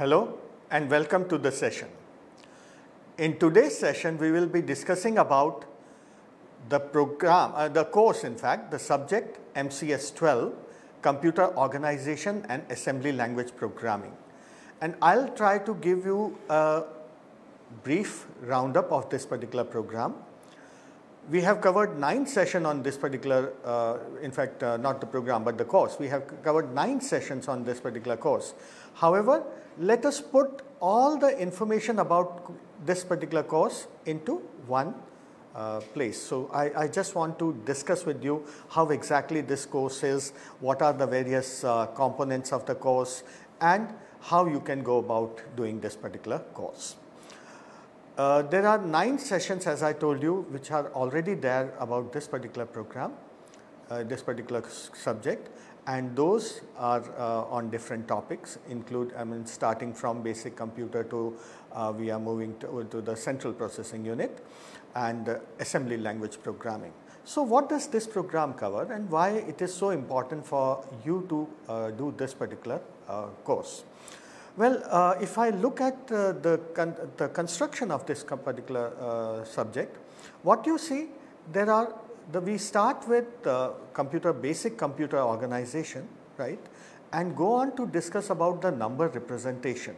Hello and welcome to the session. In today's session, we will be discussing about the program, uh, the course in fact, the subject MCS 12, Computer Organization and Assembly Language Programming. And I'll try to give you a brief roundup of this particular program. We have covered nine sessions on this particular, uh, in fact, uh, not the program, but the course. We have covered nine sessions on this particular course. However, let us put all the information about this particular course into one uh, place. So, I, I, just want to discuss with you how exactly this course is, what are the various uh, components of the course and how you can go about doing this particular course. Uh, there are nine sessions as I told you which are already there about this particular program, uh, this particular subject and those are uh, on different topics include I mean starting from basic computer to uh, we are moving to, to, the central processing unit and uh, assembly language programming. So, what does this program cover and why it is so important for you to uh, do this particular course? Well, uh, if I look at the, con the construction of this particular subject, what you see there are the, we start with uh, computer basic computer organization right and go on to discuss about the number representation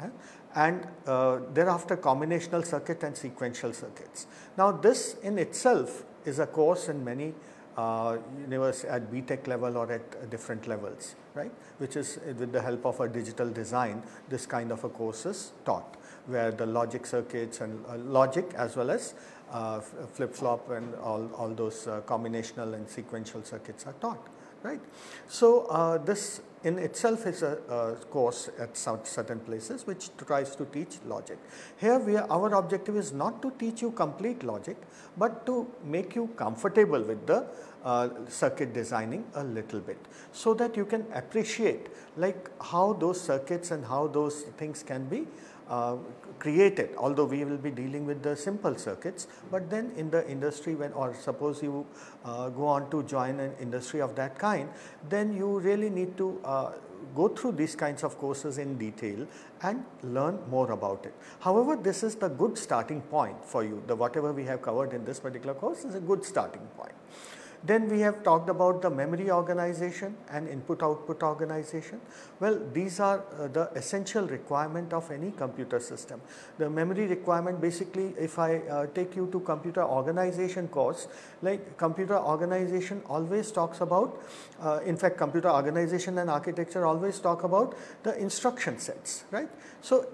right? and uh, thereafter combinational circuit and sequential circuits. Now this in itself is a course in many uh, universe at BTech level or at different levels right which is with the help of a digital design this kind of a course is taught where the logic circuits and uh, logic as well as uh, flip-flop and all, all those uh, combinational and sequential circuits are taught, right. So, uh, this in itself is a, course at certain places which tries to teach logic. Here we are, our objective is not to teach you complete logic, but to make you comfortable with the uh, circuit designing a little bit so that you can appreciate like how those circuits and how those things can be uh, created although we will be dealing with the simple circuits but then in the industry when or suppose you uh, go on to join an industry of that kind then you really need to uh, go through these kinds of courses in detail and learn more about it. However, this is the good starting point for you the whatever we have covered in this particular course is a good starting point. Then we have talked about the memory organization and input output organization. Well, these are uh, the essential requirement of any computer system. The memory requirement basically if I uh, take you to computer organization course, like computer organization always talks about, uh, in fact computer organization and architecture always talk about the instruction sets, right. So,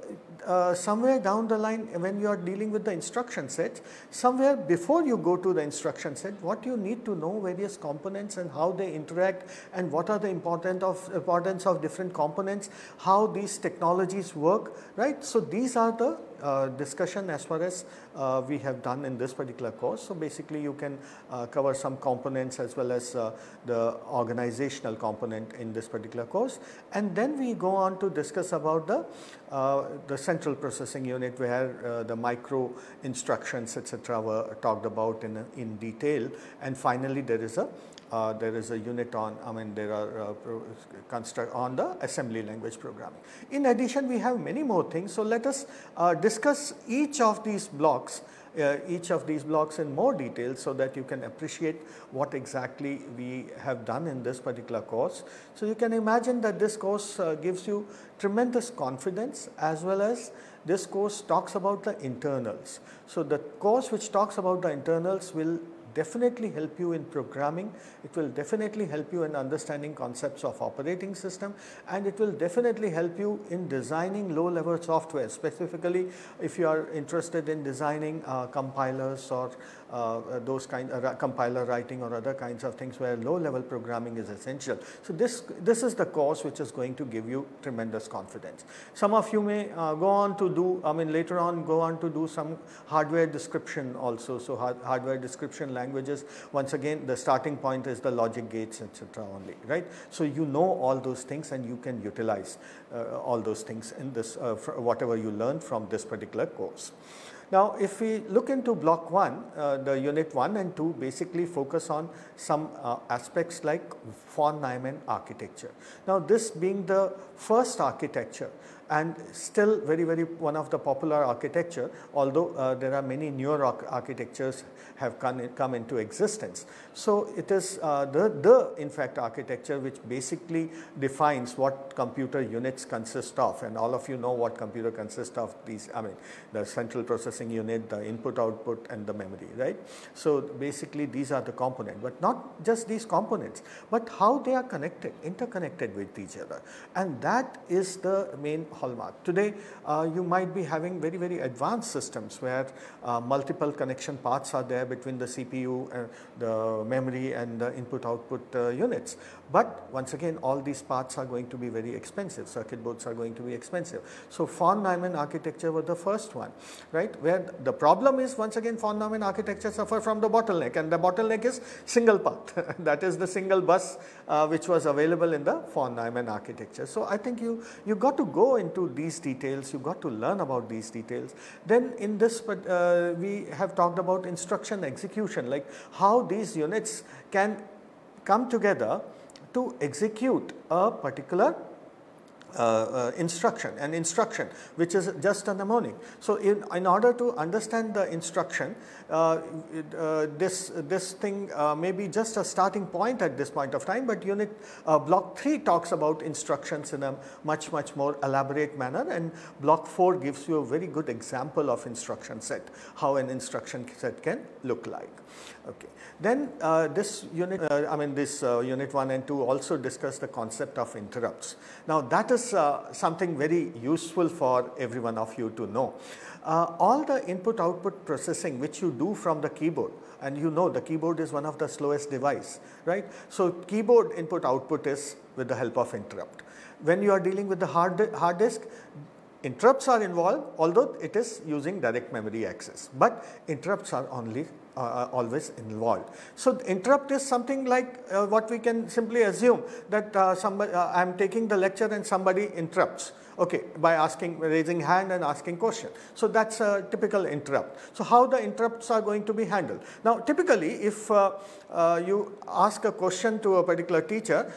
uh, somewhere down the line when you are dealing with the instruction sets, somewhere before you go to the instruction set, what you need to know various components and how they interact and what are the important of importance of different components, how these technologies work, right. So, these are the uh, discussion as far as uh, we have done in this particular course. So, basically you can uh, cover some components as well as uh, the organizational component in this particular course and then we go on to discuss about the, uh, the central processing unit where the micro instructions etc. were talked about in, in detail and finally there is a uh, there is a unit on, I mean there are uh, construct on the assembly language programming. In addition, we have many more things. So, let us uh, discuss each of these blocks uh, each of these blocks in more detail so that you can appreciate what exactly we have done in this particular course. So, you can imagine that this course uh, gives you tremendous confidence as well as this course talks about the internals. So, the course which talks about the internals will definitely help you in programming, it will definitely help you in understanding concepts of operating system. And it will definitely help you in designing low level software specifically if you are interested in designing uh, compilers or those kind of uh, compiler writing or other kinds of things where low level programming is essential. So, this, this is the course which is going to give you tremendous confidence. Some of you may uh, go on to do, I mean later on go on to do some hardware description also. So, hard, hardware description languages once again the starting point is the logic gates etc. only right. So, you know all those things and you can utilize uh, all those things in this uh, whatever you learn from this particular course. Now, if we look into block 1, uh, the unit 1 and 2 basically focus on some uh, aspects like von Neumann architecture. Now, this being the first architecture and still very very one of the popular architecture although uh, there are many newer architectures have come, in, come into existence. So it is uh, the, the in fact architecture which basically defines what computer units consist of and all of you know what computer consists of these I mean the central processing unit, the input output and the memory right. So basically these are the components but not just these components but how they are connected interconnected with each other and that is the main hallmark. Today uh, you might be having very very advanced systems where uh, multiple connection paths are there between the CPU, uh, the memory and the input output uh, units. But once again all these parts are going to be very expensive, circuit boards are going to be expensive. So von Neumann architecture was the first one, right, where the problem is once again von Neumann architecture suffer from the bottleneck and the bottleneck is single path, that is the single bus uh, which was available in the von Neumann architecture. So I think you, you got to go into these details, you got to learn about these details. Then in this uh, we have talked about instruction execution like how these units can come together to execute a particular uh, uh, instruction, an instruction which is just a mnemonic. So, in, in order to understand the instruction, uh, uh this, this thing uh, may be just a starting point at this point of time, but unit block 3 talks about instructions in a much, much more elaborate manner and block 4 gives you a very good example of instruction set, how an instruction set can look like. Okay. Then this unit, I mean this unit 1 and 2 also discuss the concept of interrupts. Now that is uh, something very useful for every one of you to know. Uh, all the input output processing which you do from the keyboard and you know the keyboard is one of the slowest device, right. So keyboard input output is with the help of interrupt. When you are dealing with the hard, hard disk, interrupts are involved although it is using direct memory access, but interrupts are only uh, uh, always involved. So, interrupt is something like uh, what we can simply assume that uh, somebody, uh, I am taking the lecture and somebody interrupts okay, by asking, raising hand and asking question. So, that is a typical interrupt. So, how the interrupts are going to be handled? Now, typically if uh, you ask a question to a particular teacher,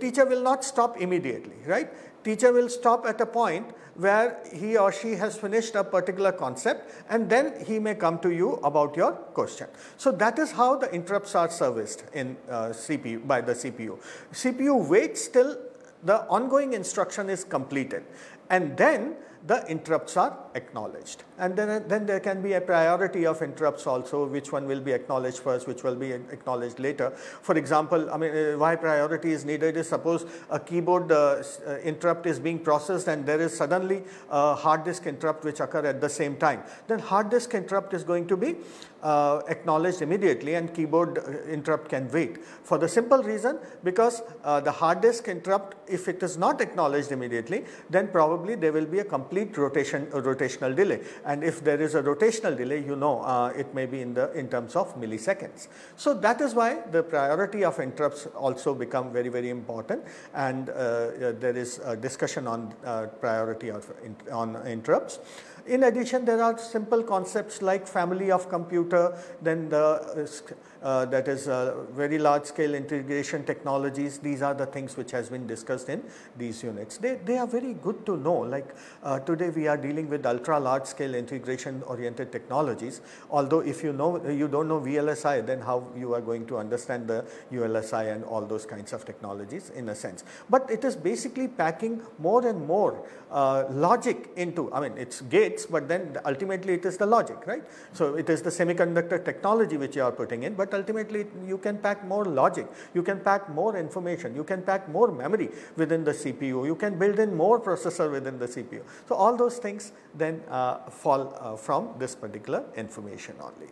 teacher will not stop immediately, right? Teacher will stop at a point where he or she has finished a particular concept and then he may come to you about your question. So that is how the interrupts are serviced in uh, CPU by the CPU. CPU waits till the ongoing instruction is completed and then the interrupts are acknowledged. And then, then there can be a priority of interrupts also, which one will be acknowledged first, which will be acknowledged later. For example, I mean, uh, why priority is needed is suppose a keyboard uh, uh, interrupt is being processed and there is suddenly a hard disk interrupt which occur at the same time. Then hard disk interrupt is going to be uh, acknowledged immediately and keyboard uh, interrupt can wait. For the simple reason because uh, the hard disk interrupt if it is not acknowledged immediately then probably there will be a complete rotation rotational delay and if there is a rotational delay you know uh, it may be in the in terms of milliseconds. So that is why the priority of interrupts also become very very important and uh, there is a discussion on uh, priority of in, on interrupts. In addition, there are simple concepts like family of computer, then the uh, that is uh, very large scale integration technologies. These are the things which has been discussed in these units. They, they are very good to know like uh, today we are dealing with ultra large scale integration oriented technologies. Although if you know you do not know VLSI then how you are going to understand the ULSI and all those kinds of technologies in a sense. But it is basically packing more and more uh, logic into I mean it is gates but then ultimately it is the logic right. So it is the semiconductor technology which you are putting in but but ultimately you can pack more logic, you can pack more information, you can pack more memory within the CPU, you can build in more processor within the CPU. So all those things then uh, fall uh, from this particular information only.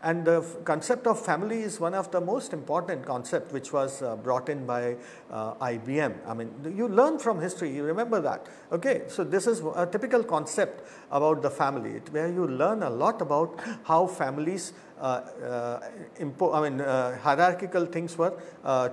And the concept of family is one of the most important concept which was uh, brought in by uh, IBM. I mean, you learn from history, you remember that. Okay, so this is a typical concept about the family where you learn a lot about how families uh, uh, I mean, uh, hierarchical things were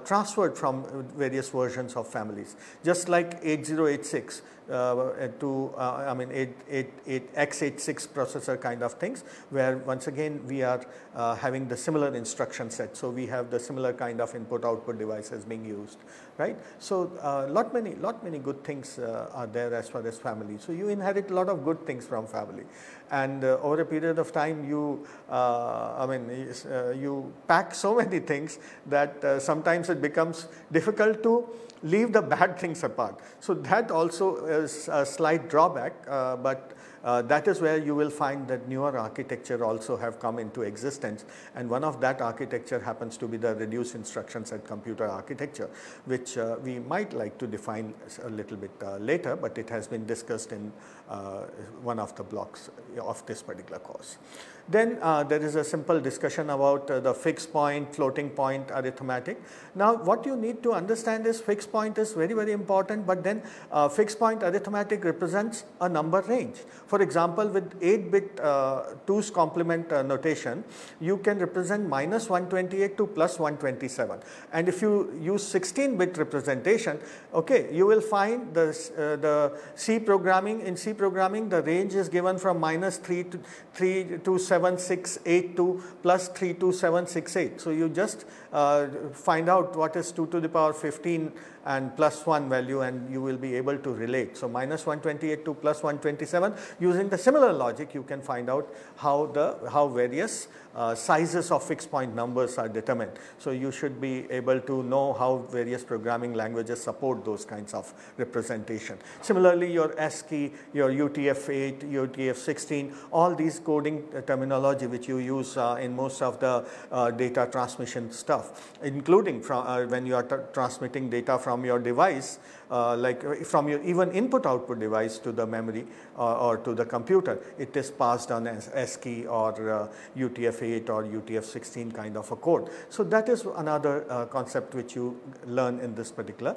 transferred from various versions of families. Just like 8086, uh, to uh, I mean 8, 8, 8, x86 processor kind of things where once again we are uh, having the similar instruction set. So, we have the similar kind of input output devices being used right. So, uh, lot many lot many good things uh, are there as far as family. So, you inherit a lot of good things from family and uh, over a period of time you uh, I mean uh, you pack so many things that uh, sometimes it becomes difficult to leave the bad things apart. So, that also is a slight drawback, but uh, that is where you will find that newer architecture also have come into existence and one of that architecture happens to be the reduced instruction set computer architecture which uh, we might like to define a little bit uh, later but it has been discussed in uh, one of the blocks of this particular course. Then uh, there is a simple discussion about uh, the fixed point, floating point arithmetic. Now what you need to understand is fixed point is very very important but then uh, fixed point arithmetic represents a number range. For example with 8 bit uh, 2's complement uh, notation you can represent minus 128 to plus 127 and if you use 16 bit representation okay you will find the, uh, the C programming in C programming the range is given from minus 3 to 3 to 7 77682 plus 32768. So, you just find out what is 2 to the power 15 and plus 1 value and you will be able to relate. So, minus 128 to plus 127 using the similar logic you can find out how the how various uh, sizes of fixed point numbers are determined. So, you should be able to know how various programming languages support those kinds of representation. Similarly, your ASCII, your UTF-8, UTF-16, all these coding terminology which you use uh, in most of the uh, data transmission stuff, including from uh, when you are transmitting data from your device, uh, like uh, from your even input output device to the memory or to the computer, it is passed on as ASCII or UTF-8 or UTF-16 kind of a code. So, that is another uh, concept which you learn in this particular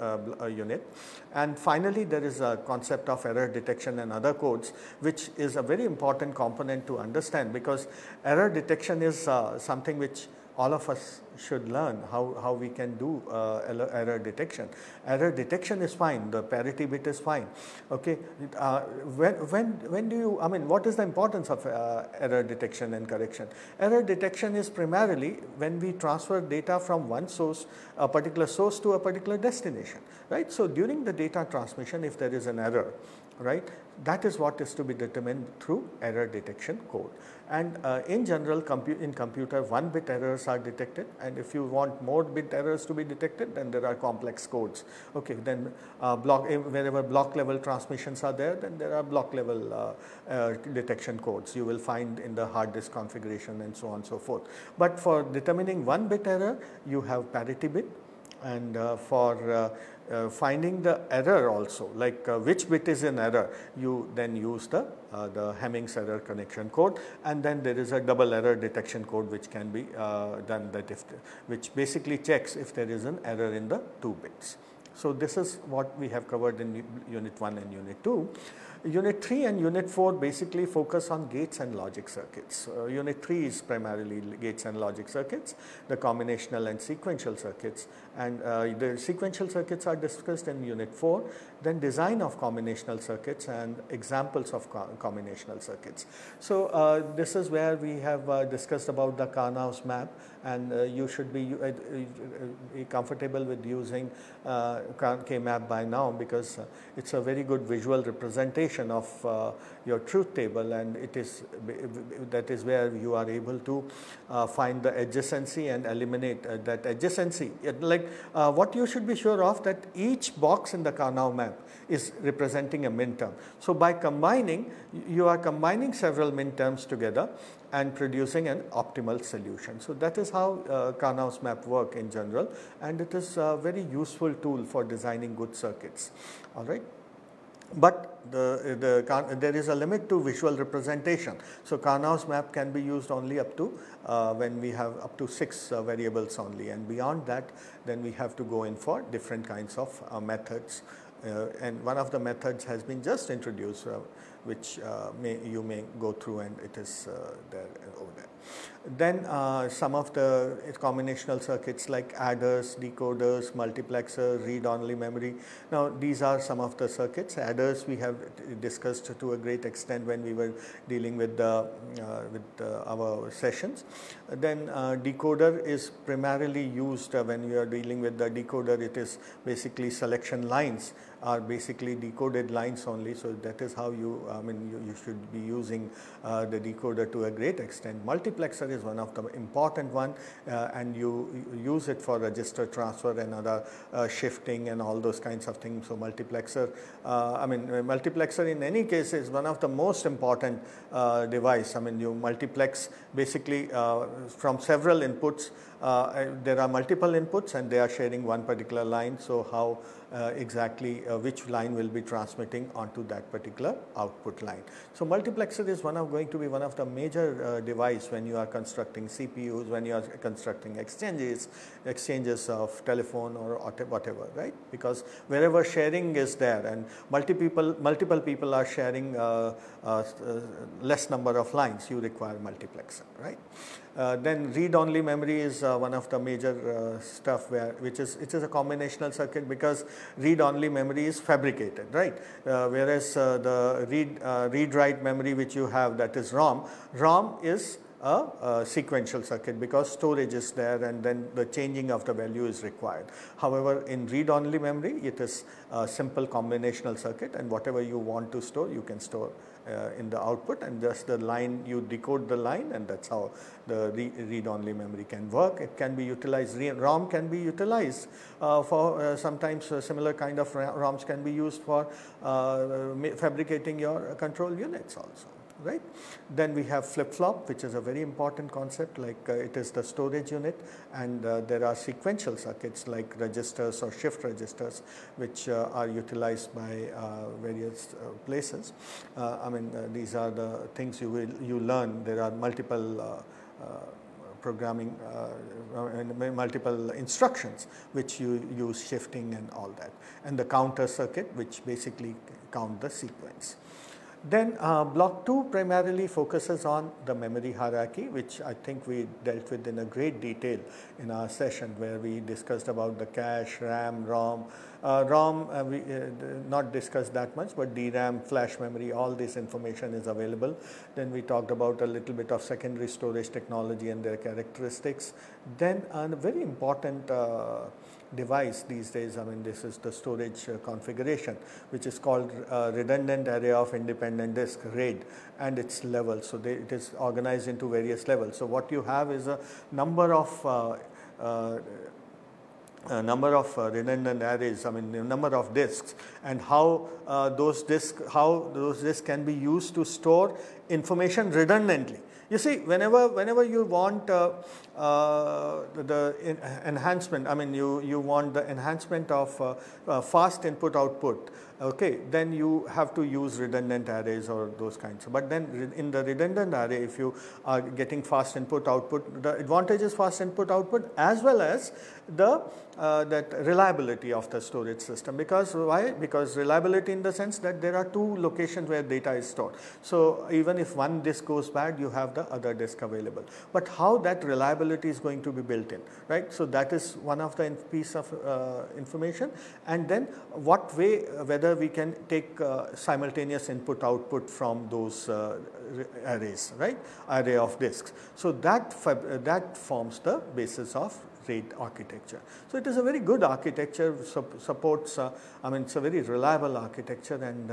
uh, uh, unit. And finally, there is a concept of error detection and other codes which is a very important component to understand because error detection is uh, something which all of us should learn how, how we can do uh, error detection. Error detection is fine, the parity bit is fine. Okay, uh, when, when, when do you, I mean, what is the importance of uh, error detection and correction? Error detection is primarily when we transfer data from one source, a particular source to a particular destination, right? So, during the data transmission, if there is an error, right, that is what is to be determined through error detection code. And uh, in general compu in computer one bit errors are detected and if you want more bit errors to be detected then there are complex codes. Okay, then uh, block wherever block level transmissions are there then there are block level uh, uh, detection codes you will find in the hard disk configuration and so on and so forth. But for determining one bit error you have parity bit and uh, for uh, uh, finding the error also like uh, which bit is in error you then use the uh, the Hamming's error correction code and then there is a double error detection code which can be uh, done that if which basically checks if there is an error in the two bits. So, this is what we have covered in unit 1 and unit 2. Unit 3 and Unit 4 basically focus on gates and logic circuits. Uh, unit 3 is primarily gates and logic circuits, the combinational and sequential circuits and uh, the sequential circuits are discussed in Unit 4, then design of combinational circuits and examples of co combinational circuits. So, uh, this is where we have uh, discussed about the Karnaugh's map and uh, you should be uh, comfortable with using K-map by now because it's a very good visual representation of uh, your truth table and it is that is where you are able to uh, find the adjacency and eliminate uh, that adjacency. It, like uh, what you should be sure of that each box in the Karnaugh map is representing a min term. So, by combining you are combining several min terms together and producing an optimal solution. So, that is how uh, Karnaugh's map work in general and it is a very useful tool for designing good circuits. All right but the, the, there is a limit to visual representation. So, Karnaugh's map can be used only up to uh, when we have up to 6 uh, variables only and beyond that then we have to go in for different kinds of uh, methods uh, and one of the methods has been just introduced uh, which uh, may, you may go through and it is uh, there over there. Then uh, some of the combinational circuits like adders, decoders, multiplexer, read-only memory. Now these are some of the circuits. Adders we have discussed to a great extent when we were dealing with the uh, with our sessions. Then uh, decoder is primarily used uh, when you are dealing with the decoder. It is basically selection lines are basically decoded lines only. So that is how you, I mean, you, you should be using uh, the decoder to a great extent. Multiplexer is one of the important one uh, and you, you, use it for register transfer and other uh, shifting and all those kinds of things. So multiplexer, uh, I mean, multiplexer in any case is one of the most important uh, device. I mean, you multiplex basically uh, from several inputs. there are multiple inputs and they are sharing one particular line. So how uh, exactly uh, which line will be transmitting onto that particular output line. So multiplexer is one of going to be one of the major uh, device when you are constructing CPUs, when you are constructing exchanges, exchanges of telephone or whatever, right? Because wherever sharing is there and multiple multiple people are sharing uh, uh, less number of lines, you require multiplexer, right? Uh, then read-only memory is uh, one of the major uh, stuff where which is it is a combinational circuit because read-only memory is fabricated, right? Whereas the read read-write memory which you have that is ROM, ROM is a, a, sequential circuit because storage is there and then the changing of the value is required. However, in read-only memory, it is a simple combinational circuit and whatever you want to store, you can store in the output and just the line you decode the line and that's how the re read only memory can work. It can be utilized, ROM can be utilized uh, for uh, sometimes similar kind of ROMs can be used for uh, fabricating your control units also right. Then we have flip-flop which is a very important concept like uh, it is the storage unit and uh, there are sequential circuits like registers or shift registers which uh, are utilized by uh, various uh, places. Uh, I mean these are the things you will you learn there are multiple programming uh, multiple instructions which you use shifting and all that and the counter circuit which basically count the sequence. Then uh, block 2 primarily focuses on the memory hierarchy which I think we dealt with in a great detail in our session where we discussed about the cache, RAM, ROM. Uh, ROM uh, we uh, not discussed that much but DRAM, flash memory all this information is available. Then we talked about a little bit of secondary storage technology and their characteristics. Then a very important uh, device these days, I mean this is the storage uh, configuration which is called uh, redundant array of independent disk RAID and its levels. So, they, it is organized into various levels. So, what you have is a number of uh, uh number of uh, redundant arrays, I mean number of disks and how uh, those disks, how those disks can be used to store information redundantly. You see, whenever whenever you want uh, uh, the enhancement, I mean, you you want the enhancement of uh, uh, fast input output. Okay, then you have to use redundant arrays or those kinds. But then in the redundant array, if you are getting fast input output, the advantage is fast input output as well as the uh, that reliability of the storage system. Because why? Because reliability in the sense that there are two locations where data is stored. So even if one disk goes bad you have the other disk available. But how that reliability is going to be built in right? So that is one of the piece of uh, information. And then what way whether we can take uh, simultaneous input output from those uh, arrays right array of disks so that that forms the basis of RAID architecture. So it is a very good architecture, supports, uh, I mean it's a very reliable architecture and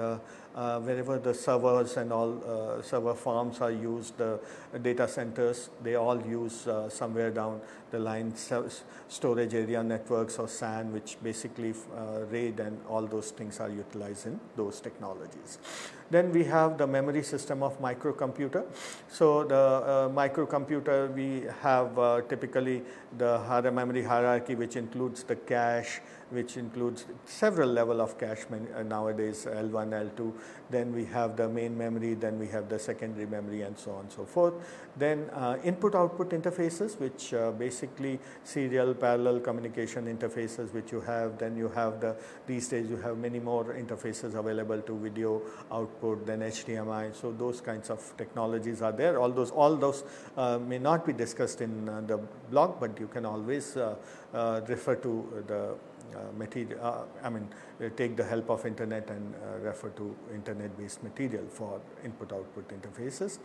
uh, uh, wherever the servers and all uh, server farms are used, the data centers, they all use uh, somewhere down the line storage area networks or SAN which basically RAID and all those things are utilized in those technologies. Then we have the memory system of microcomputer. So the uh, microcomputer we have uh, typically the memory hierarchy which includes the cache, which includes several level of cache uh, nowadays L1, L2. Then we have the main memory, then we have the secondary memory and so on and so forth. Then uh, input output interfaces which uh, basically serial parallel communication interfaces which you have. Then you have the these days you have many more interfaces available to video output than HDMI. So those kinds of technologies are there. All those all those uh, may not be discussed in uh, the blog, but you can always uh, refer to the material, uh, I mean, uh, take the help of internet and refer to internet based material for input output interfaces.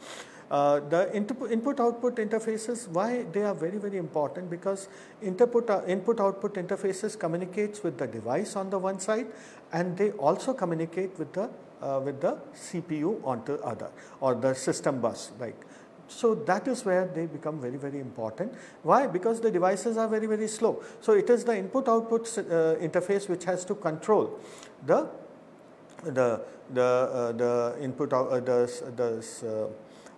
the input output interfaces, why they are very, very important because input, input output interfaces communicates with the device on the one side and they also communicate with the uh, with the CPU onto other or the system bus like so that is where they become very, very important. Why? Because the devices are very, very slow. So it is the input output uh, interface which has to control the the the uh, the input uh, the the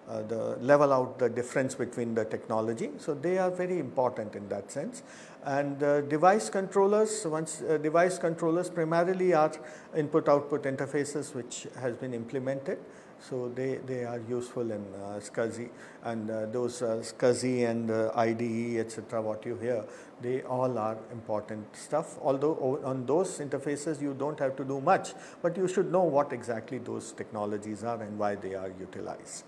uh, the level out the difference between the technology. So they are very important in that sense. And uh, device controllers, once uh, device controllers primarily are input output interfaces which has been implemented. So they, they are useful in uh, SCSI and uh, those uh, SCSI and uh, IDE etc. what you hear, they all are important stuff. Although on those interfaces you don't have to do much, but you should know what exactly those technologies are and why they are utilized.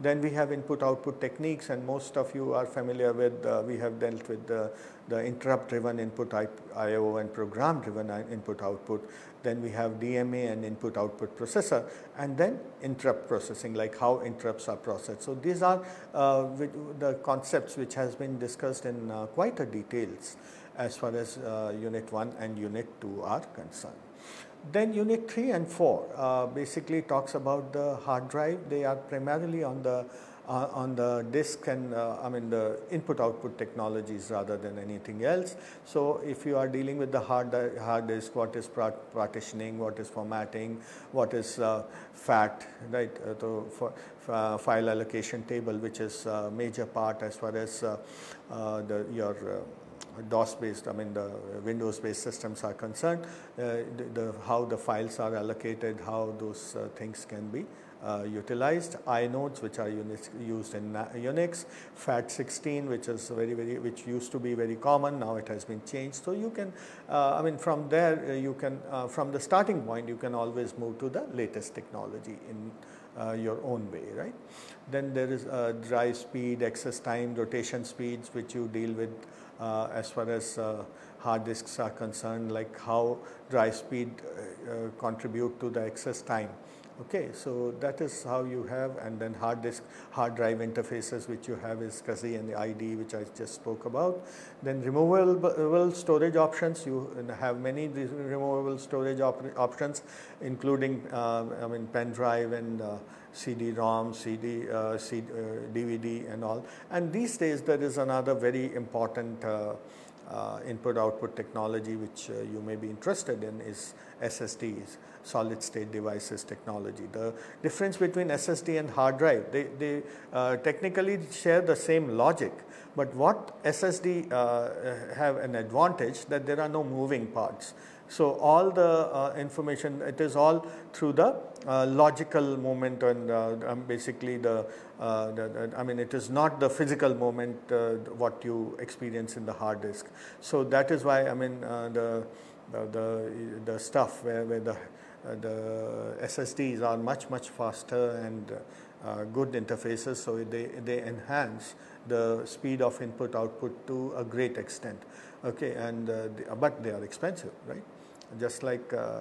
Then we have input output techniques and most of you are familiar with, uh, we have dealt with the, the interrupt driven input IO and program driven input output. Then we have DMA and input output processor and then interrupt processing like how interrupts are processed. So these are uh, the concepts which has been discussed in uh, quite a details as far as uh, unit 1 and unit 2 are concerned. Then unit 3 and 4 uh, basically talks about the hard drive. They are primarily on the uh, on the disk and uh, I mean the input output technologies rather than anything else. So if you are dealing with the hard, hard disk, what is partitioning, what is formatting, what is uh, FAT, right, uh, so for, uh, file allocation table which is a major part as far as uh, the, your DOS based, I mean the Windows based systems are concerned, the, the, how the files are allocated, how those things can be uh, utilized, inodes which are used in Unix, FAT16 which is very very which used to be very common now it has been changed. So you can uh, I mean from there uh, you can uh, from the starting point you can always move to the latest technology in uh, your own way, right. Then there is drive speed, access time, rotation speeds which you deal with uh, as far as uh, hard disks are concerned, like how drive speed uh, contribute to the access time. Okay, so that is how you have and then hard disk, hard drive interfaces which you have is SCSI and the ID which I just spoke about. Then removable storage options, you have many removable storage op options including uh, I mean pen drive and uh, CD-ROM, CD, uh, CD DVD and all. And these days there is another very important uh, uh, input output technology which uh, you may be interested in is SSDs solid state devices technology. The difference between SSD and hard drive, they, they uh, technically share the same logic, but what SSD uh, have an advantage that there are no moving parts. So all the uh, information, it is all through the uh, logical movement and uh, um, basically the, uh, the, the, I mean it is not the physical moment uh, what you experience in the hard disk. So that is why I mean uh, the, the, the, stuff where, where the, the SSDs are much much faster and good interfaces so they, they enhance the speed of input output to a great extent. Okay and uh, but they are expensive right? Just like uh,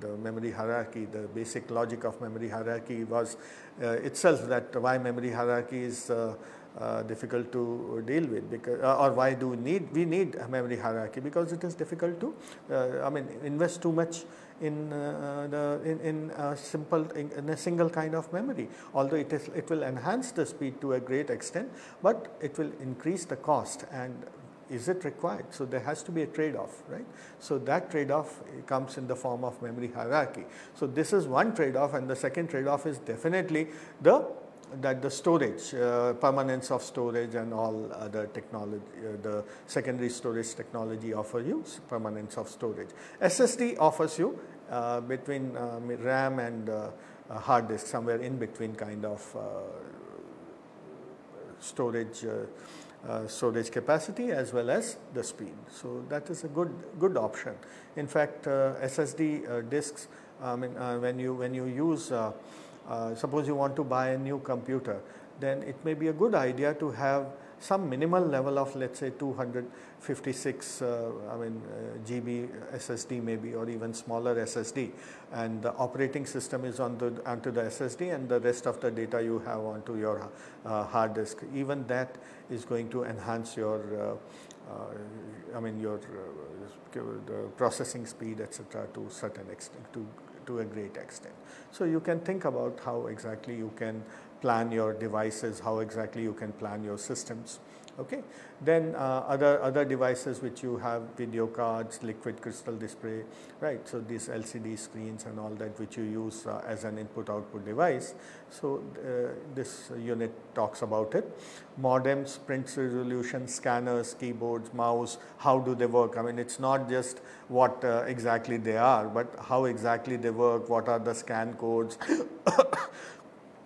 the memory hierarchy, the basic logic of memory hierarchy was uh, itself that why memory hierarchy is uh, uh, difficult to deal with because uh, or why do we need we need a memory hierarchy? Because it is difficult to uh, I mean invest too much in uh, the in, in a simple in, in, a single kind of memory although it is it will enhance the speed to a great extent but it will increase the cost and is it required? So there has to be a trade-off, right? So that trade-off comes in the form of memory hierarchy. So this is one trade-off and the second trade-off is definitely the that the storage, uh, permanence of storage and all other technology, uh, the secondary storage technology offer you permanence of storage. SSD offers you uh, between uh, RAM and uh, hard disk, somewhere in between kind of uh, storage storage capacity as well as the speed. So that is a good good option. In fact, SSD disks. I mean, when you when you use uh, suppose you want to buy a new computer, then it may be a good idea to have some minimal level of let's say 256 uh, I mean uh, GB SSD maybe or even smaller SSD and the operating system is on the onto the SSD and the rest of the data you have onto your uh, hard disk. Even that is going to enhance your uh, uh, I mean your processing speed etc to certain extent to to a great extent. So you can think about how exactly you can plan your devices, how exactly you can plan your systems. Okay. Then uh, other other devices which you have video cards, liquid crystal display, right. So these LCD screens and all that which you use uh, as an input output device. So uh, this unit talks about it. Modems, print resolution, scanners, keyboards, mouse, how do they work? I mean it's not just what uh, exactly they are, but how exactly they work, what are the scan codes,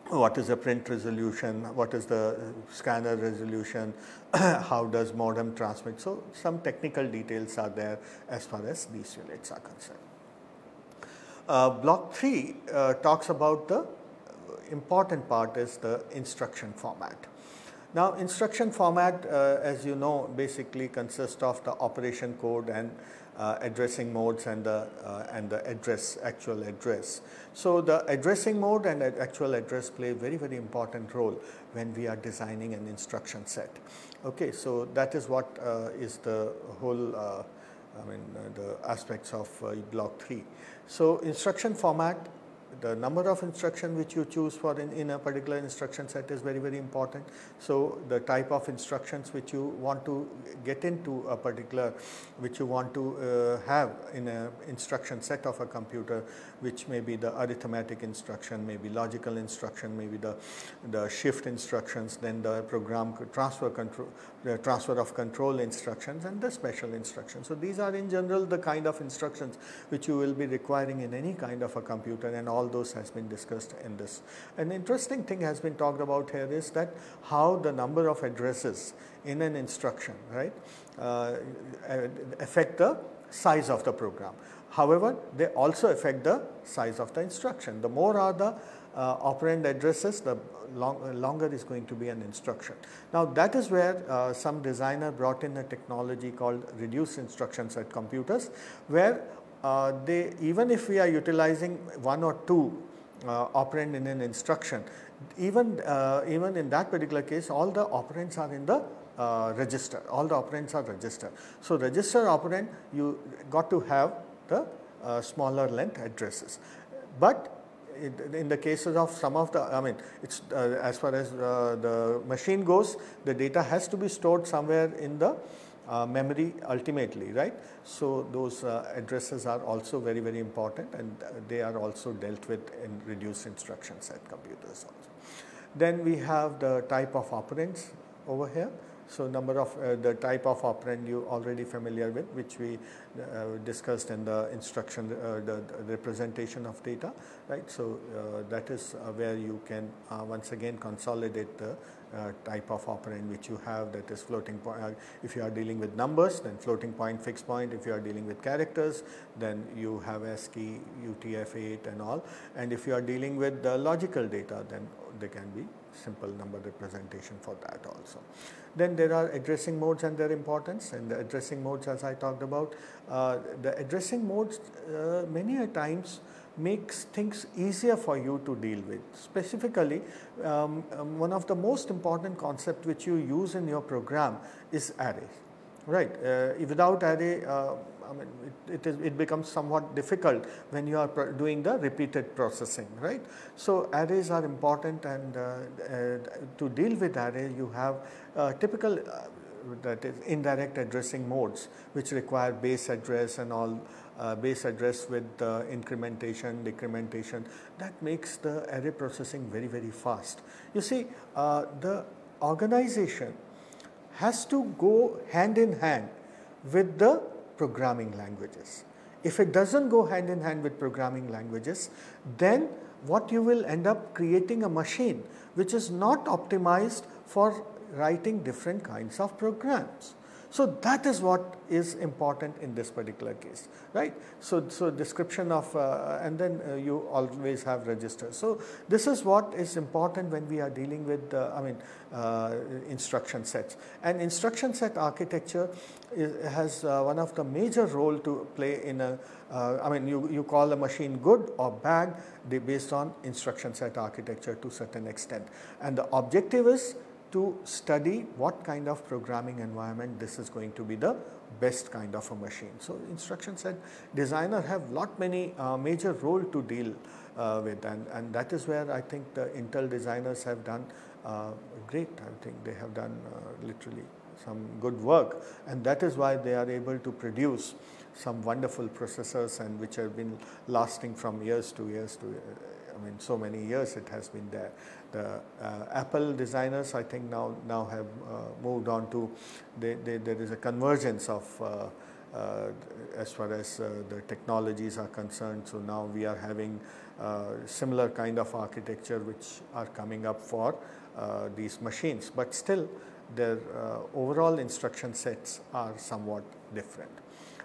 what is the print resolution, what is the scanner resolution, how does modem transmit. So, some technical details are there as far as these units are concerned. Uh, block 3 uh, talks about the important part is the instruction format. Now, instruction format uh, as you know basically consists of the operation code and uh, addressing modes and the uh, and the address actual address. So the addressing mode and actual address play very very important role when we are designing an instruction set. Okay, so that is what uh, is the whole uh, I mean uh, the aspects of uh, block 3. So instruction format the number of instruction which you choose for in, in a particular instruction set is very very important. So the type of instructions which you want to get into a particular which you want to uh, have in a instruction set of a computer which may be the arithmetic instruction, maybe logical instruction, maybe the, the shift instructions, then the program transfer control, the transfer of control instructions and the special instructions. So these are in general the kind of instructions which you will be requiring in any kind of a computer and all those has been discussed in this. An interesting thing has been talked about here is that how the number of addresses in an instruction, right, uh, affect the size of the program. However, they also affect the size of the instruction. The more are the uh, operand addresses, the long, uh, longer is going to be an instruction. Now that is where uh, some designer brought in a technology called reduced instruction set computers, where uh, they even if we are utilizing one or two uh, operand in an instruction, even uh, even in that particular case, all the operands are in the register. All the operands are registered. So register operand, you got to have the smaller length addresses. But in the cases of some of the, I mean, it's uh, as far as uh, the machine goes, the data has to be stored somewhere in the uh, memory ultimately, right? So those uh, addresses are also very, very important and they are also dealt with in reduced instruction set computers also. Then we have the type of operands over here. So number of uh, the type of operand you already familiar with which we uh, discussed in the instruction uh, the, the, representation of data right. So uh, that is uh, where you can uh, once again consolidate the type of operand which you have that is floating point. if you are dealing with numbers then floating point fixed point if you are dealing with characters then you have ASCII, UTF-8 and all and if you are dealing with the logical data then they can be simple number representation for that also. Then there are addressing modes and their importance and the addressing modes as I talked about. Uh, the addressing modes uh, many a times makes things easier for you to deal with. Specifically, um, um, one of the most important concept which you use in your program is array, right? Uh, without array, uh, I mean, it, it, is, it becomes somewhat difficult when you are doing the repeated processing, right. So, arrays are important and uh, uh, to deal with array you have uh, typical uh, that is indirect addressing modes which require base address and all uh, base address with uh, incrementation, decrementation that makes the array processing very very fast. You see uh, the organization has to go hand in hand with the programming languages. If it does not go hand in hand with programming languages, then what you will end up creating a machine which is not optimized for writing different kinds of programs. So that is what is important in this particular case, right? So, so description of, uh, and then uh, you always have registers. So this is what is important when we are dealing with, uh, I mean, uh, instruction sets. And instruction set architecture is, has uh, one of the major role to play in a, uh, I mean, you, you call a machine good or bad based on instruction set architecture to certain extent. And the objective is to study what kind of programming environment this is going to be the best kind of a machine. So, instruction set designer have lot many uh, major role to deal uh, with and, and that is where I think the Intel designers have done uh, great. I think they have done uh, literally some good work and that is why they are able to produce some wonderful processors and which have been lasting from years to years to uh, I mean so many years it has been there. The uh, Apple designers I think now now have uh, moved on to they, they, there is a convergence of uh, uh as far as uh, the technologies are concerned. So now we are having similar kind of architecture which are coming up for these machines, but still their overall instruction sets are somewhat different.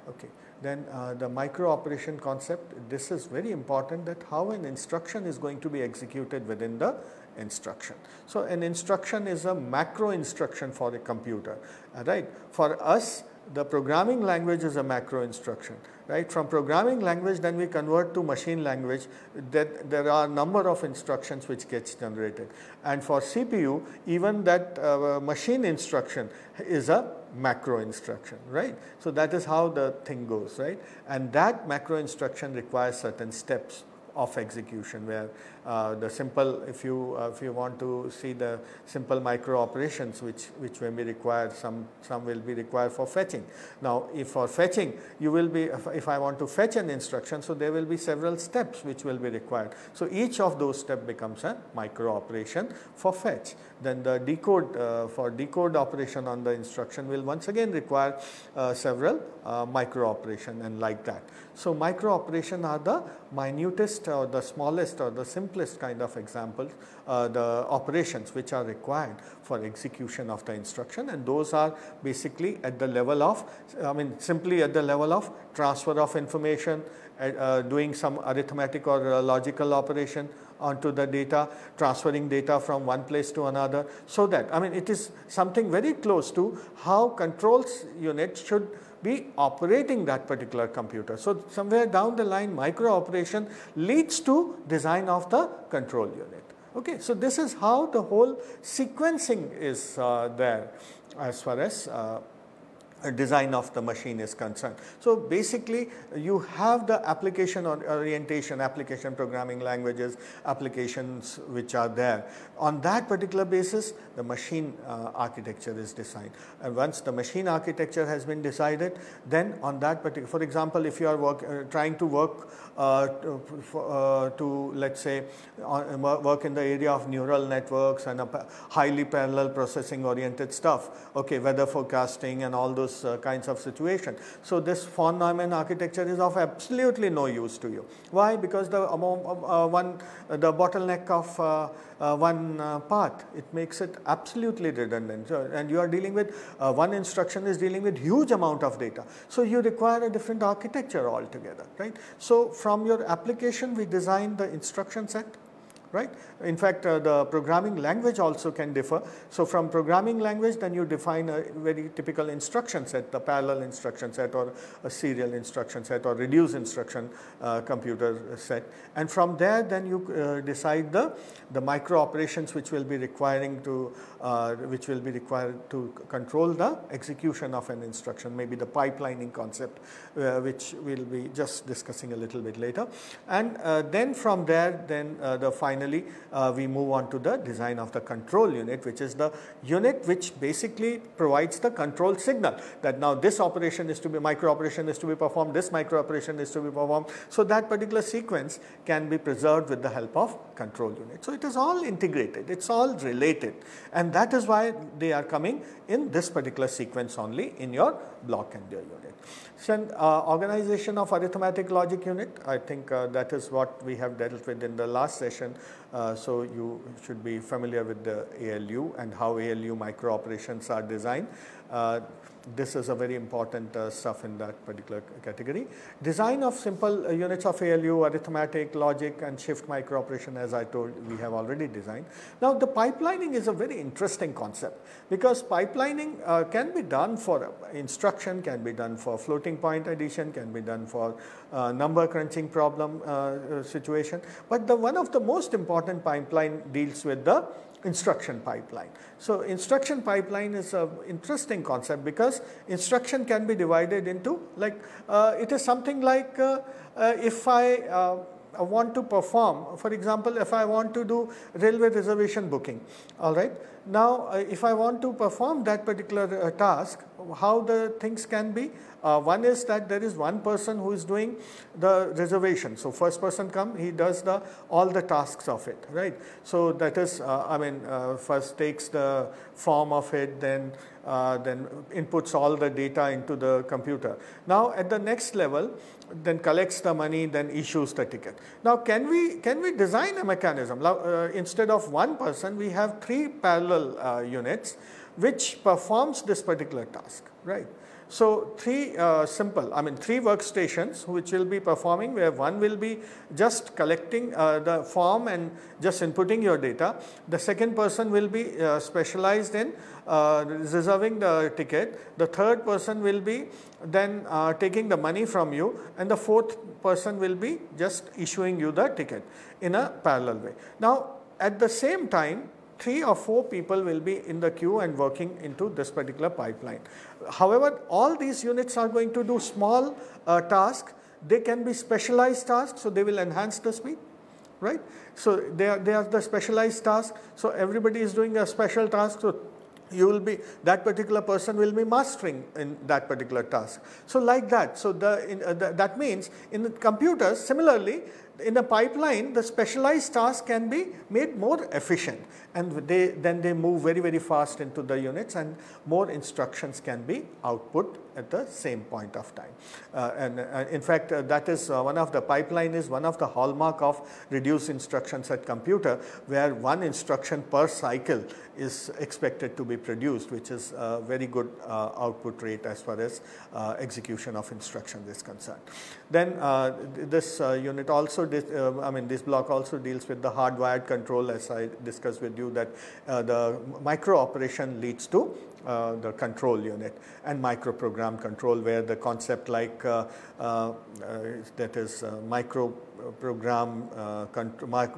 Okay. Then uh, the micro operation concept, this is very important that how an instruction is going to be executed within the instruction. So an instruction is a macro instruction for a computer, uh, right. For us, the programming language is a macro instruction, right. From programming language, then we convert to machine language that there are a number of instructions which gets generated. And for CPU, even that uh, machine instruction is a macro instruction, right. So that is how the thing goes, right. And that macro instruction requires certain steps of execution where uh, the simple if you uh, if you want to see the simple micro operations which which may be required some some will be required for fetching. Now if for fetching you will be if, i want to fetch an instruction so there will be several steps which will be required. So each of those step becomes a micro operation for fetch. Then the decode uh, for decode operation on the instruction will once again require uh, several uh, micro operation and like that. So micro operation are the minutest or the smallest or the simplest simplest kind of examples, uh, the operations which are required for execution of the instruction. And those are basically at the level of, I mean simply at the level of transfer of information, uh, doing some arithmetic or uh, logical operation onto the data, transferring data from one place to another. So that, I mean it is something very close to how controls unit should be operating that particular computer. So, somewhere down the line micro operation leads to design of the control unit. Okay. So, this is how the whole sequencing is uh, there as far as uh, design of the machine is concerned. So basically you have the application or orientation, application programming languages, applications which are there. On that particular basis the machine uh, architecture is designed and once the machine architecture has been decided then on that particular, for example if you are work, uh, trying to work uh, to, uh, to let us say on, work in the area of neural networks and highly parallel processing oriented stuff, okay, weather forecasting and all those those uh, kinds of situation. So this von Neumann architecture is of absolutely no use to you. Why? Because the uh, one the bottleneck of uh, uh, one uh, path, it makes it absolutely redundant. So, and you are dealing with uh, one instruction is dealing with huge amount of data. So you require a different architecture altogether, right? So from your application, we design the instruction set right. In fact, uh, the programming language also can differ. So, from programming language then you define a very typical instruction set, the parallel instruction set or a serial instruction set or reduced instruction uh, computer set. And from there then you uh, decide the, the micro operations which will be requiring to, uh, which will be required to control the execution of an instruction, maybe the pipelining concept uh, which we will be just discussing a little bit later. And uh, then from there then the finally, uh, we move on to the design of the control unit, which is the unit which basically provides the control signal that now this operation is to be micro operation is to be performed, this micro operation is to be performed. So, that particular sequence can be preserved with the help of control unit. So, it is all integrated, it is all related and that is why they are coming in this particular sequence only in your block and your unit. So, uh, organization of arithmetic logic unit, I think uh, that is what we have dealt with in the last session. Uh, so, you should be familiar with the ALU and how ALU micro operations are designed. Uh, this is a very important uh, stuff in that particular category. Design of simple uh, units of ALU, arithmetic, logic and shift micro operation as I told we have already designed. Now the pipelining is a very interesting concept because pipelining uh, can be done for uh, instruction, can be done for floating point addition, can be done for uh, number crunching problem uh, situation. But the one of the most important pipeline deals with the instruction pipeline. So, instruction pipeline is an interesting concept because instruction can be divided into like uh, it is something like uh, uh, if I uh, want to perform for example, if I want to do railway reservation booking all right. Now, uh, if I want to perform that particular uh, task how the things can be uh, one is that there is one person who is doing the reservation. So, first person come, he does the all the tasks of it, right. So, that is uh, I mean uh, first takes the form of it, then uh, then inputs all the data into the computer. Now, at the next level, then collects the money, then issues the ticket. Now, can we can we design a mechanism? Uh, instead of one person, we have three parallel uh, units which performs this particular task, right. So, three uh, simple, I mean three workstations which will be performing where one will be just collecting uh, the form and just inputting your data. The second person will be uh, specialized in uh, reserving the ticket. The third person will be then uh, taking the money from you and the fourth person will be just issuing you the ticket in a parallel way. Now, at the same time three or four people will be in the queue and working into this particular pipeline. However, all these units are going to do small uh, tasks. They can be specialized tasks, so they will enhance the speed, right? So they are, they are the specialized tasks. So everybody is doing a special task. So you will be that particular person will be mastering in that particular task. So like that. So the, in, uh, the that means in the computers similarly in a pipeline, the specialized tasks can be made more efficient and they, then they move very, very fast into the units and more instructions can be output at the same point of time. Uh, and uh, in fact, uh, that is uh, one of the pipeline is one of the hallmark of reduced instruction set computer where one instruction per cycle is expected to be produced which is a very good uh, output rate as far as uh, execution of instruction is concerned. Then this unit also I mean this block also deals with the hardwired control as I discussed with you that the micro operation leads to uh, the control unit and microprogram control where the concept like uh, uh, uh that is micro program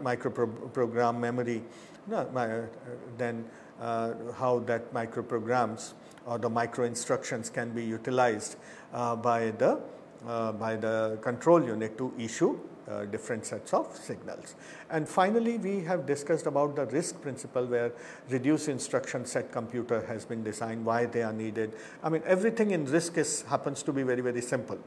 micro program memory then how that microprograms or the micro instructions can be utilized by the by the control unit to issue uh, different sets of signals. And finally, we have discussed about the RISC principle where reduced instruction set computer has been designed, why they are needed. I mean everything in RISC is, happens to be very, very simple.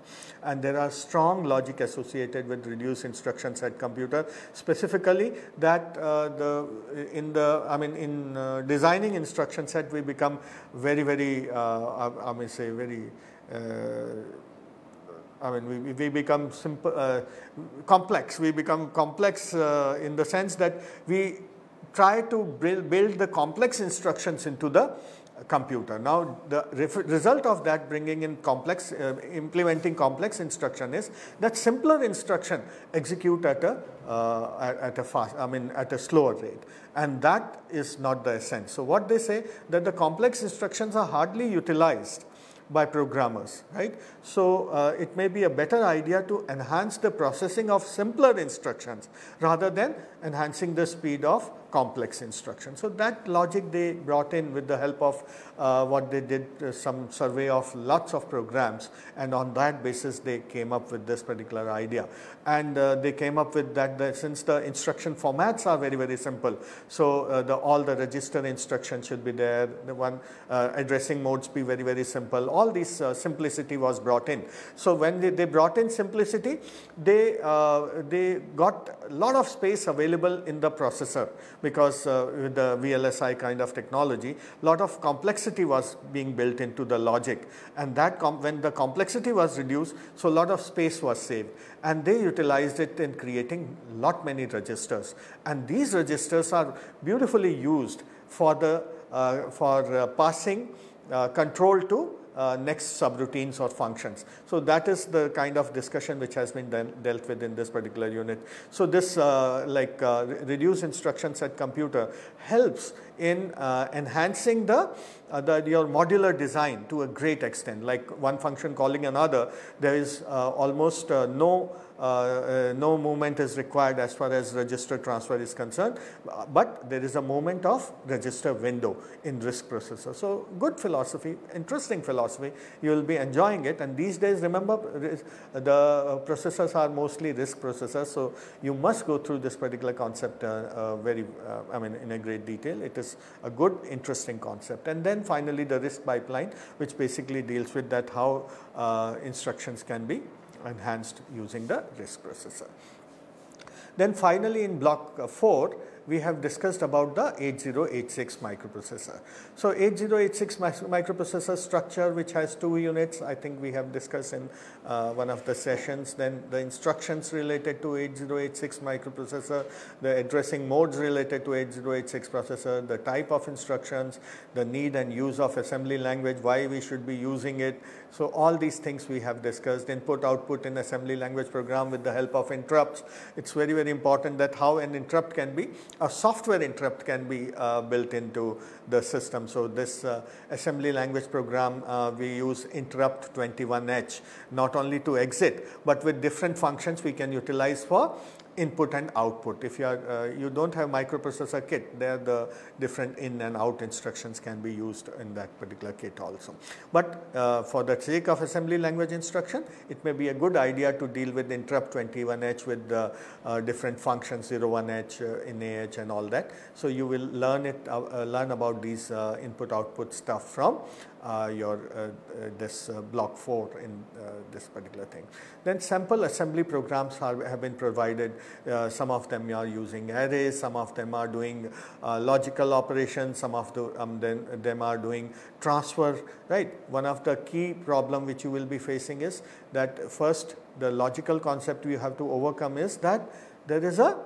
And there are strong logic associated with reduced instruction set computer, specifically that uh, the in the, I mean in uh, designing instruction set we become very, very, uh, I, I may say very uh, I mean, we, we become simple, uh, complex. We become complex uh, in the sense that we try to build, the complex instructions into the computer. Now, the result of that bringing in complex, uh, implementing complex instruction is that simpler instruction execute at a, uh, at, at, a fast, I mean at a slower rate and that is not the essence. So, what they say that the complex instructions are hardly utilized by programmers, right. So, uh, it may be a better idea to enhance the processing of simpler instructions rather than enhancing the speed of complex instruction. So that logic they brought in with the help of uh, what they did uh, some survey of lots of programs and on that basis they came up with this particular idea. And uh, they came up with that, that, since the instruction formats are very very simple so uh, the all the register instructions should be there the one uh, addressing modes be very very simple. All this uh, simplicity was brought in. So when they, they brought in simplicity they they got a lot of space available in the processor because with the VLSI kind of technology a lot of complexity complexity was being built into the logic. And that when the complexity was reduced, so a lot of space was saved. And they utilized it in creating lot many registers. And these registers are beautifully used for the uh, for uh, passing uh, control to uh, next subroutines or functions. So that is the kind of discussion which has been dealt with in this particular unit. So this uh, like uh, reduce instruction set computer helps in uh, enhancing the, uh, the, your modular design to a great extent like one function calling another there is almost no uh, uh, no movement is required as far as register transfer is concerned, but there is a movement of register window in RISC processor. So good philosophy, interesting philosophy, you will be enjoying it and these days remember the processors are mostly RISC processors, so you must go through this particular concept uh, very, I mean in a great detail. It is a good interesting concept and then finally the RISC pipeline which basically deals with that how instructions can be enhanced using the RISC processor. Then finally in block 4 we have discussed about the 8086 microprocessor. So 8086 microprocessor structure which has two units I think we have discussed in uh, one of the sessions then the instructions related to 8086 microprocessor, the addressing modes related to 8086 processor, the type of instructions, the need and use of assembly language, why we should be using it. So all these things we have discussed input output in assembly language program with the help of interrupts. It's very very important that how an interrupt can be a software interrupt can be uh, built into the system. So this uh, assembly language program, uh, we use interrupt 21H, not only to exit, but with different functions we can utilize for input and output. If you are uh, you don't have microprocessor kit, there the different in and out instructions can be used in that particular kit also. But uh, for the sake of assembly language instruction, it may be a good idea to deal with interrupt 21H with the uh, different functions 01H, uh, INAH and all that. So you will learn it uh, uh, learn about these input output stuff from uh, your uh, uh, this block 4 in this particular thing. Then sample assembly programs are, have been provided. some of them are using arrays, some of them are doing logical operations, some of the, um, them, them are doing transfer, right. One of the key problem which you will be facing is that first the logical concept you have to overcome is that there is a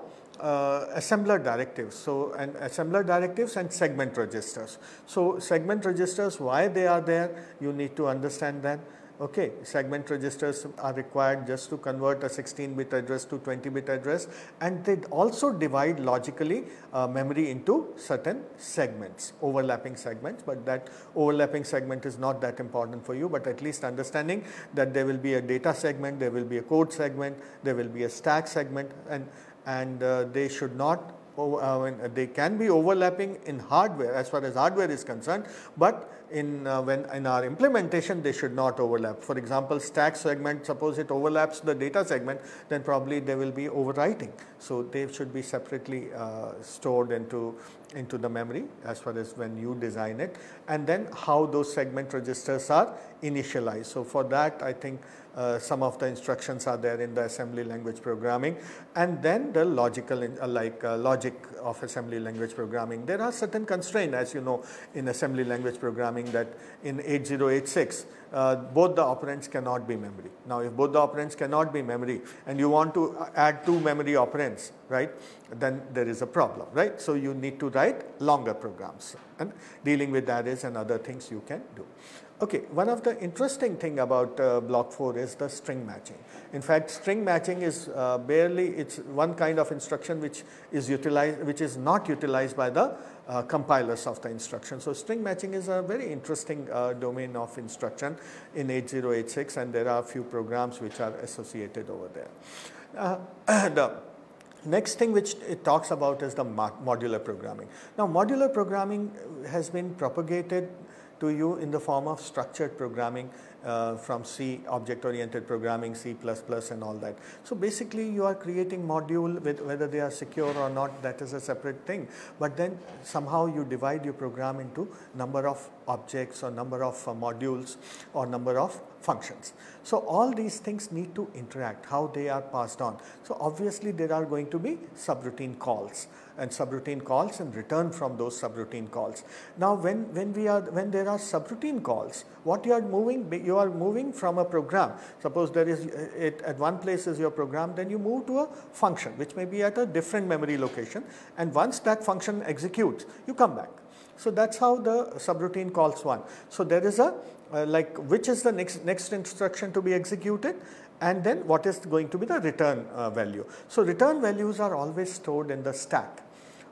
uh, assembler directives. So, and assembler directives and segment registers. So, segment registers why they are there you need to understand that okay segment registers are required just to convert a 16 bit address to 20 bit address and they also divide logically uh, memory into certain segments overlapping segments but that overlapping segment is not that important for you but at least understanding that there will be a data segment there will be a code segment there will be a stack segment and and uh, they should not uh, they can be overlapping in hardware as far as hardware is concerned, but in uh, when in our implementation they should not overlap. For example, stack segment suppose it overlaps the data segment then probably they will be overwriting. So, they should be separately uh, stored into into the memory as far as when you design it and then how those segment registers are initialized. So, for that I think uh, some of the instructions are there in the assembly language programming and then the logical in, uh, like uh, logic of assembly language programming. There are certain constraints as you know in assembly language programming that in 8086 uh, both the operands cannot be memory. Now, if both the operands cannot be memory and you want to add two memory operands, right, then there is a problem, right. So, you need to write longer programs and dealing with arrays and other things you can do. Okay, one of the interesting thing about uh, block 4 is the string matching. In fact, string matching is uh, barely, it's one kind of instruction which is utilized, which is not utilized by the uh, compilers of the instruction. So, string matching is a very interesting uh, domain of instruction in 8086 and there are a few programs which are associated over there. Uh, the Next thing which it talks about is the modular programming. Now modular programming has been propagated to you in the form of structured programming uh, from C, object oriented programming, C++ and all that. So basically you are creating module with whether they are secure or not that is a separate thing. But then somehow you divide your program into number of objects or number of uh, modules or number of functions. So all these things need to interact, how they are passed on. So obviously there are going to be subroutine calls and subroutine calls and return from those subroutine calls. Now when, when we are, when there are subroutine calls, what you are moving, you are moving from a program. Suppose there is, it, at one place is your program, then you move to a function which may be at a different memory location and once that function executes, you come back. So that's how the subroutine calls one. So there is a uh, like which is the next next instruction to be executed and then what is going to be the return uh, value. So return values are always stored in the stack.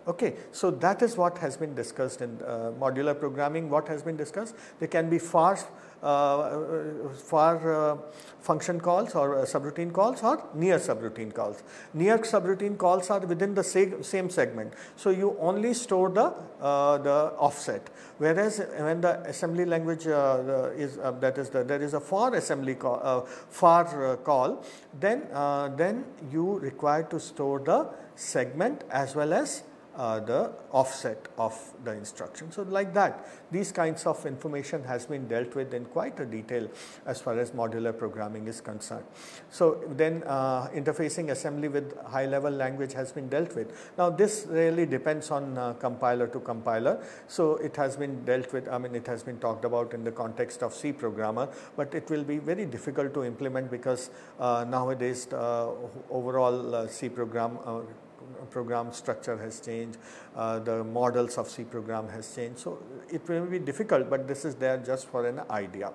Okay, so that is what has been discussed in uh, modular programming. What has been discussed? There can be far uh, for uh, function calls or uh, subroutine calls or near subroutine calls. Near subroutine calls are within the same, same segment. So you only store the, the offset. Whereas when the assembly language the is that is the, there is a for assembly call, call, then then you require to store the segment as well as uh, the offset of the instruction. So, like that these kinds of information has been dealt with in quite a detail as far as modular programming is concerned. So, then uh, interfacing assembly with high level language has been dealt with. Now, this really depends on uh, compiler to compiler. So, it has been dealt with I mean it has been talked about in the context of C programmer, but it will be very difficult to implement because uh, nowadays uh, overall uh, C program program structure has changed, uh, the models of C program has changed. So it will be difficult, but this is there just for an idea.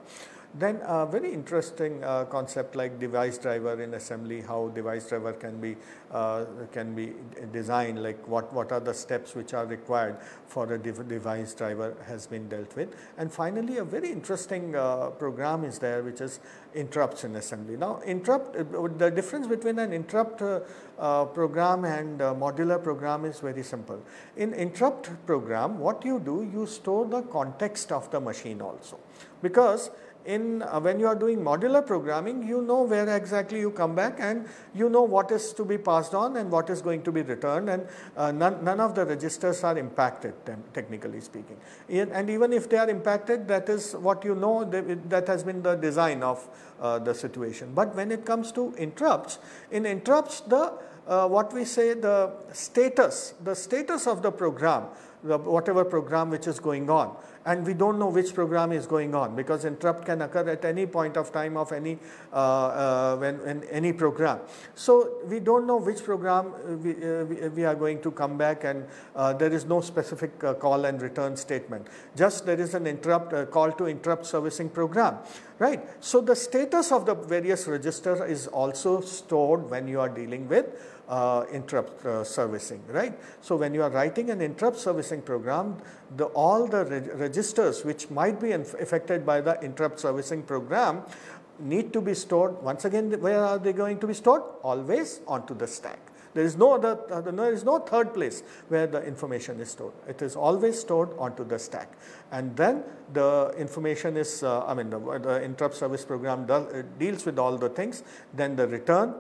Then a very interesting uh, concept like device driver in assembly, how device driver can be uh, can be designed, like what, what are the steps which are required for a dev device driver has been dealt with. And finally, a very interesting uh, program is there which is interrupts in assembly. Now, interrupt uh, the difference between an interrupt uh, uh, program and modular program is very simple. In interrupt program, what you do, you store the context of the machine also because in uh, when you are doing modular programming you know where exactly you come back and you know what is to be passed on and what is going to be returned and uh, none, none of the registers are impacted then, technically speaking. And even if they are impacted that is what you know that, that has been the design of uh, the situation but when it comes to interrupts in interrupts the uh, what we say the status the status of the program the, whatever program which is going on and we don't know which program is going on because interrupt can occur at any point of time of any uh, uh, when, when, any program. So we don't know which program we, uh, we, we, are going to come back and uh, there is no specific uh, call and return statement. Just there is an interrupt uh, call to interrupt servicing program, right? So the status of the various registers is also stored when you are dealing with uh, interrupt uh, servicing, right. So, when you are writing an interrupt servicing program, the, all the registers which might be affected by the interrupt servicing program need to be stored once again where are they going to be stored? Always onto the stack. There is no other, uh, there is no third place where the information is stored. It is always stored onto the stack. And then the information is, uh, I mean, the, the, interrupt service program does, uh, deals with all the things. Then the return,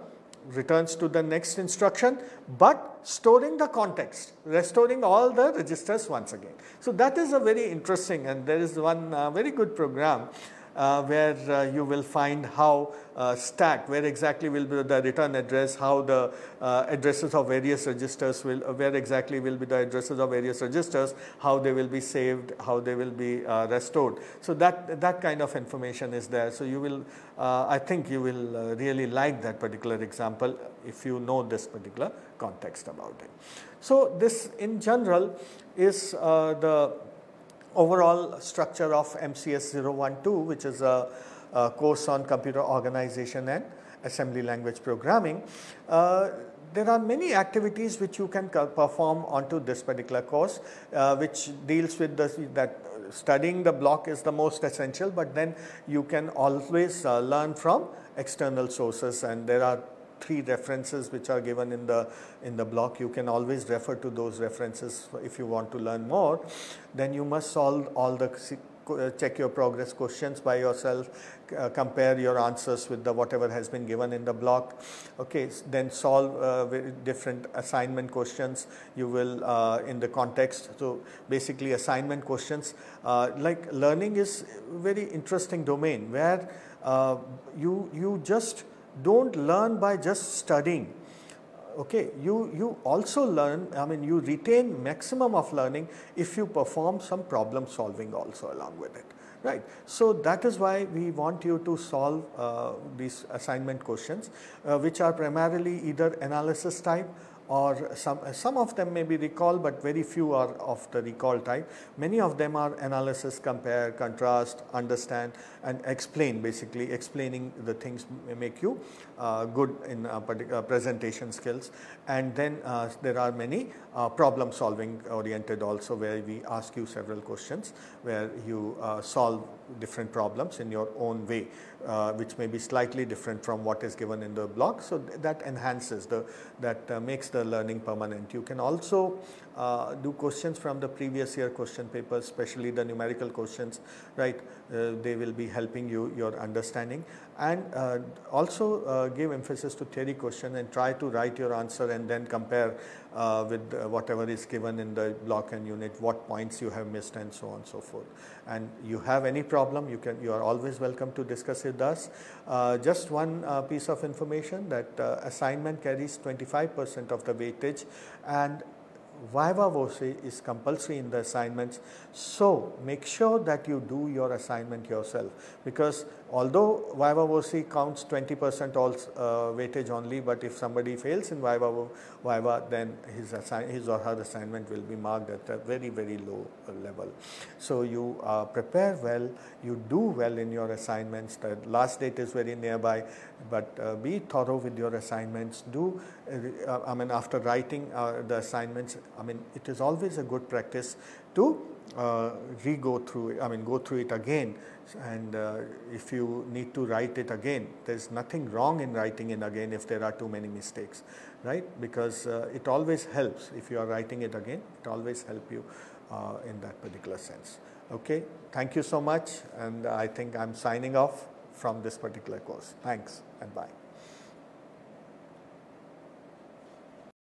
returns to the next instruction, but storing the context, restoring all the registers once again. So that is a very interesting and there is one uh, very good program uh, where uh, you will find how uh, stack, where exactly will be the return address, how the uh, addresses of various registers will, uh, where exactly will be the addresses of various registers, how they will be saved, how they will be uh, restored. So that, that kind of information is there. So you will, I think you will really like that particular example if you know this particular context about it. So this in general is the overall structure of MCS 012 which is a, a course on computer organization and assembly language programming. Uh, there are many activities which you can perform onto this particular course uh, which deals with the, that studying the block is the most essential but then you can always uh, learn from external sources and there are three references which are given in the in the block you can always refer to those references if you want to learn more then you must solve all the uh, check your progress questions by yourself, uh, compare your answers with the whatever has been given in the block. Okay, then solve uh, different assignment questions you will uh, in the context. So basically assignment questions uh, like learning is very interesting domain where uh, you, you just don't learn by just studying. Okay you you also learn i mean you retain maximum of learning if you perform some problem solving also along with it right? So that is why we want you to solve uh, these assignment questions uh, which are primarily either analysis type or some, some of them may be recall but very few are of the recall type. Many of them are analysis, compare, contrast, understand and explain basically explaining the things may make you uh, good in uh, particular presentation skills and then uh, there are many uh, problem solving oriented also where we ask you several questions where you uh, solve different problems in your own way uh, which may be slightly different from what is given in the block. So, th that enhances the that uh, makes the learning permanent. You can also uh, do questions from the previous year question papers especially the numerical questions right uh, they will be helping you your understanding and uh, also uh, give emphasis to theory question and try to write your answer and then compare uh, with uh, whatever is given in the block and unit what points you have missed and so on and so forth and you have any problem you can you are always welcome to discuss with us just one piece of information that assignment carries 25 percent of the weightage and Viva voce is compulsory in the assignments. So make sure that you do your assignment yourself because although Viva voce counts 20 percent all uh, weightage only, but if somebody fails in Viva, Viva then his, his or her assignment will be marked at a very, very low level. So you uh, prepare well, you do well in your assignments. The last date is very nearby, but uh, be thorough with your assignments. Do, uh, I mean, after writing uh, the assignments, I mean, it is always a good practice to uh, re-go through it, I mean go through it again and uh, if you need to write it again, there is nothing wrong in writing it again if there are too many mistakes, right? Because uh, it always helps if you are writing it again, it always help you uh, in that particular sense. Okay, thank you so much and I think I am signing off from this particular course. Thanks and bye.